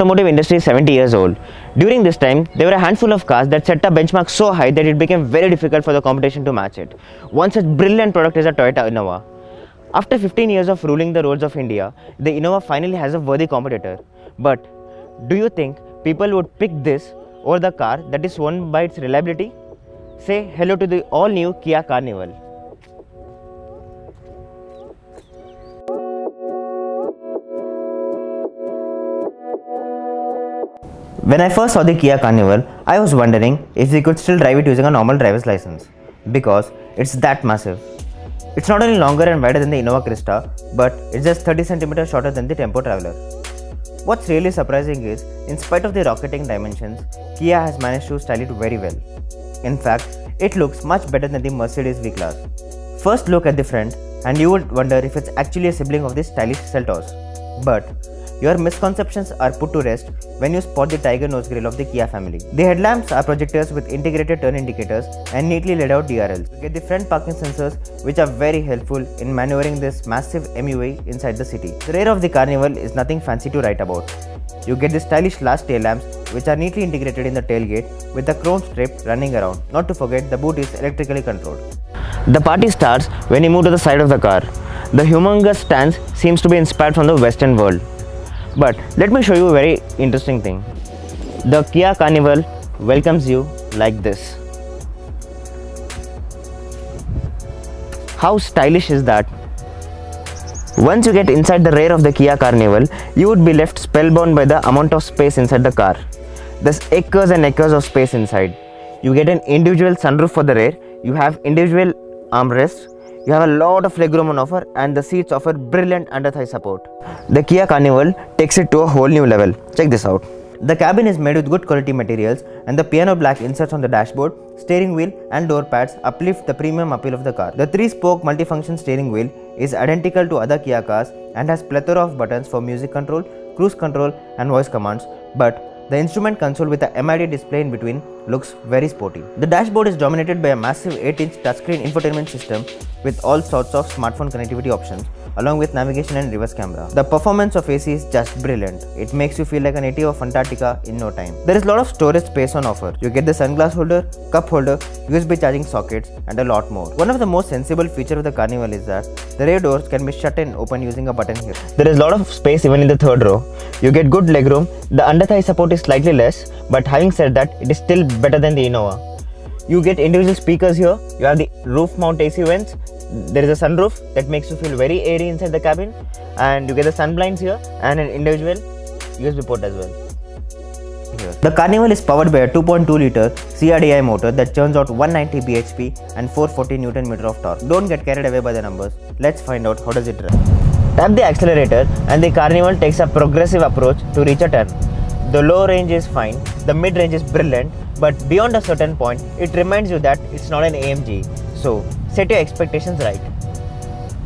automotive industry is 70 years old. During this time, there were a handful of cars that set a benchmark so high that it became very difficult for the competition to match it. One such brilliant product is a Toyota Innova. After 15 years of ruling the roads of India, the Innova finally has a worthy competitor. But do you think people would pick this over the car that is won by its reliability? Say hello to the all new Kia Carnival. When I first saw the Kia Carnival, I was wondering if we could still drive it using a normal driver's license because it's that massive. It's not only longer and wider than the Innova Crysta, but it's just 30 cm shorter than the Tempo Traveler. What's really surprising is, in spite of the rocketing dimensions, Kia has managed to style it very well. In fact, it looks much better than the Mercedes V-Class. First look at the front and you would wonder if it's actually a sibling of the stylish Seltos. But your misconceptions are put to rest when you spot the tiger nose grille of the Kia family. The headlamps are projectors with integrated turn indicators and neatly laid out DRLs. You get the front parking sensors which are very helpful in maneuvering this massive MUV inside the city. The rear of the Carnival is nothing fancy to write about. You get the stylish glass tail lamps which are neatly integrated in the tailgate with the chrome strip running around. Not to forget the boot is electrically controlled. The party starts when you move to the side of the car. The humongous stance seems to be inspired from the western world. But let me show you a very interesting thing. The Kia Carnival welcomes you like this. How stylish is that? Once you get inside the rear of the Kia Carnival, you would be left spellbound by the amount of space inside the car. There's acres and acres of space inside. You get an individual sunroof for the rear, you have individual armrests, you have a lot of legroom on offer and the seats offer brilliant under thigh support. The Kia Carnival takes it to a whole new level. Check this out. The cabin is made with good quality materials and the piano black inserts on the dashboard, steering wheel and door pads uplift the premium appeal of the car. The 3-spoke multifunction steering wheel is identical to other Kia cars and has plethora of buttons for music control, cruise control and voice commands but the instrument console with a MID display in between looks very sporty. The dashboard is dominated by a massive 8-inch touchscreen infotainment system with all sorts of smartphone connectivity options along with navigation and reverse camera. The performance of AC is just brilliant. It makes you feel like a native of Antarctica in no time. There is a lot of storage space on offer. You get the sunglass holder, cup holder, USB charging sockets and a lot more. One of the most sensible features of the Carnival is that the rear doors can be shut and open using a button here. There is a lot of space even in the third row. You get good legroom. The under thigh support is slightly less but having said that it is still better than the Innova. You get individual speakers here. You have the roof mount AC vents there is a sunroof that makes you feel very airy inside the cabin and you get the sun blinds here and an individual USB port as well. Here. The Carnival is powered by a 2.2 liter CRDI motor that churns out 190 bhp and 440 Newton meter of torque. Don't get carried away by the numbers. Let's find out how does it run. Tap the accelerator and the Carnival takes a progressive approach to reach a turn. The low range is fine, the mid range is brilliant, but beyond a certain point, it reminds you that it's not an AMG. So set your expectations right.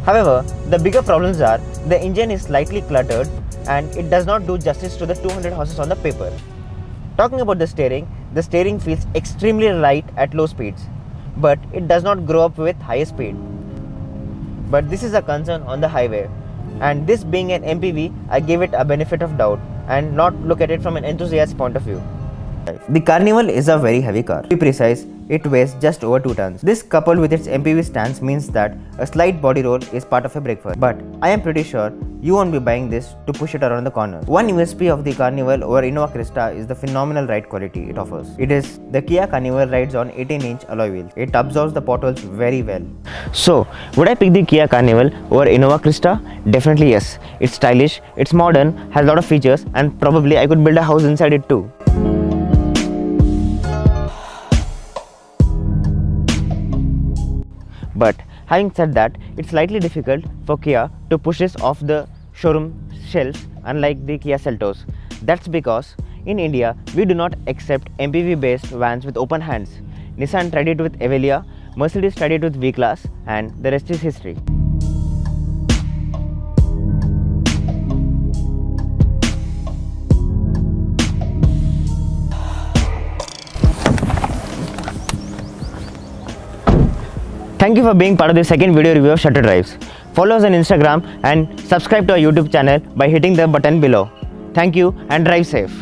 However, the bigger problems are the engine is slightly cluttered and it does not do justice to the 200 horses on the paper. Talking about the steering, the steering feels extremely light at low speeds, but it does not grow up with high speed. But this is a concern on the highway, and this being an MPV, I give it a benefit of doubt and not look at it from an enthusiast point of view. The Carnival is a very heavy car. To be precise, it weighs just over 2 tons. This coupled with its MPV stance means that a slight body roll is part of a breakfast. But I am pretty sure you won't be buying this to push it around the corner. One USP of the Carnival over Innova Crysta is the phenomenal ride quality it offers. It is the Kia Carnival rides on 18 inch alloy wheels. It absorbs the potholes very well. So, would I pick the Kia Carnival over Innova Crysta? Definitely yes. It's stylish, it's modern, has a lot of features and probably I could build a house inside it too. But having said that, it's slightly difficult for Kia to push this off the showroom shelves unlike the Kia Seltos. That's because in India, we do not accept MPV based vans with open hands. Nissan tried it with Evalia, Mercedes tried it with V-Class and the rest is history. Thank you for being part of the second video review of Shutter Drives. Follow us on Instagram and subscribe to our YouTube channel by hitting the button below. Thank you and drive safe.